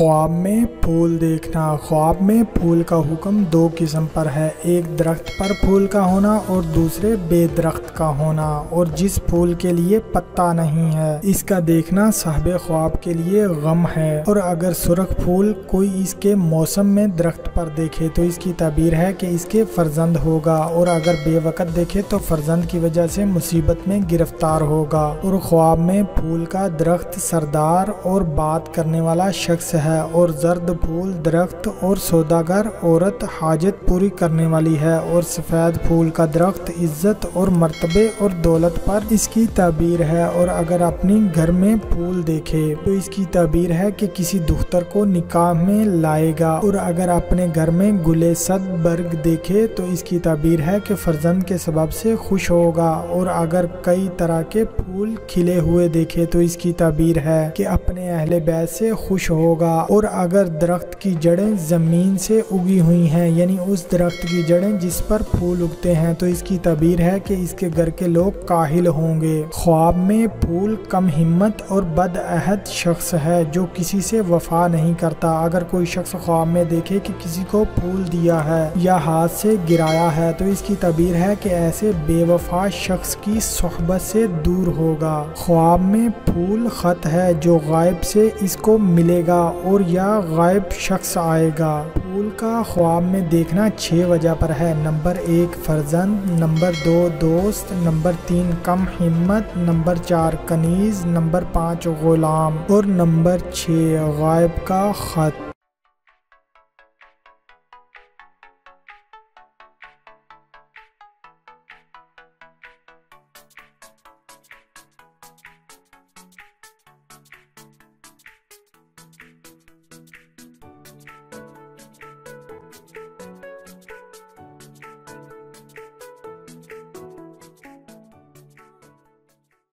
خواب میں پھول دیکھنا۔ خواب میں پھول کا حکم دو قسم پر ہے، ایک درخت پر پھول کا ہونا اور دوسرے بے درخت کا ہونا۔ اور جس پھول کے لیے پتا نہیں ہے، اس کا دیکھنا صاحب خواب کے لیے غم ہے۔ اور اگر سرخ پھول کوئی اس کے موسم میں درخت پر دیکھے تو اس کی تعبیر ہے کہ اس کے فرزند ہوگا۔ اور اگر بے وقت دیکھے تو فرزند کی وجہ سے مصیبت میں گرفتار ہوگا۔ اور خواب میں پھول کا درخت سردار اور بات کرنے والا شخص ہے۔ اور زرد، پھول، درخت اور سوداگر عورت حاجت پوری کرنے والی ہے اور سفید پھول کا درخت عزت اور مرتبے اور دولت پر اس کی تعبیر ہے اور اگر اپنی گھر میں پھول دیکھے تو اس کی تعبیر ہے کہ کسی دختر کو نکاح میں لائے گا اور اگر اپنے گھر میں گلے صد برگ دیکھے تو اس کی تعبیر ہے کہ فرزند کے سبب سے خوش ہوگا اور اگر کئی طرح کے پھول کھلے ہوئے دیکھے تو اس کی تعبیر ہے کہ اپنے اہل بیت سے خوش ہوگا اور اگر درخت کی جڑیں زمین سے اگی ہوئی ہیں یعنی اس درخت کی جڑیں جس پر پھول اگتے ہیں، تو اس کی تعبیر ہے کہ اس کے گھر کے لوگ کاہل ہوں گے۔ خواب میں پھول کم ہمت اور بد عہد شخص ہے جو کسی سے وفا نہیں کرتا۔ اگر کوئی شخص خواب میں دیکھے کہ کسی کو پھول دیا ہے یا ہاتھ سے گرایا ہے، تو اس کی تعبیر ہے کہ ایسے بے وفا شخص کی صحبت سے دور ہوگا۔ خواب میں پھول خط ہے جو غائب سے اس کو ملے گا اور یا غائب شخص آئے گا۔ پھول کا خواب میں دیکھنا چھ وجہ پر ہے۔ نمبر ایک، فرزند۔ نمبر دو، دوست۔ نمبر تین، کم ہمت۔ نمبر چار، کنیز۔ نمبر پانچ، غلام۔ اور نمبر چھ، غائب کا خط۔